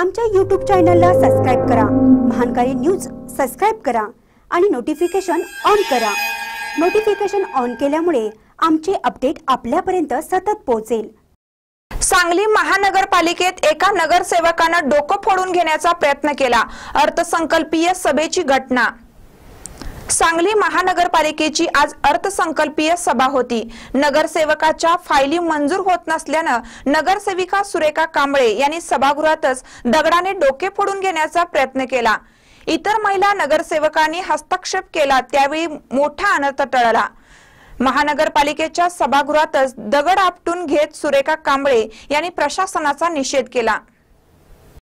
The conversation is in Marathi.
आमच्या यूट्यूब चॅनलला सबस्क्राईब करा. महानकारी न्यूज सबस्क्राईब करा आणि नोटिफिकेशन ऑन करा. नोटिफिकेशन ऑन केल्यामुळे आमचे अपडेट आपल्यापर्यंत सतत पोहोचेल. सांगली महानगरपालिकेत एका नगरसेवकानं डोकं फोडून घेण्याचा प्रयत्न केला. अर्थसंकल्पीय सभेची घटना सांगली महानगरपालिकेची आज अर्थसंकल्पीय सभा होती. नगरसेवकाच्या फायली मंजूर होत नसल्यानं नगरसेविका सुरेखा कांबळे यांनी सभागृहातच दगडाने डोके फोडून घेण्याचा प्रयत्न केला. इतर महिला नगरसेवकांनी हस्तक्षेप केला त्यावेळी मोठा अनर्थ टळला. महानगरपालिकेच्या सभागृहातच दगड आपटून घेत सुरेखा कांबळे यांनी प्रशासनाचा निषेध केला.